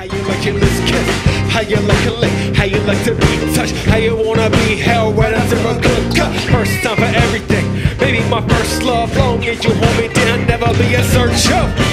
How you like this kiss? How you like a lick? How you like to be touched? How you wanna be held right after a good cut? First time for everything. Maybe my first love. Long as you hold me down, never be a search of.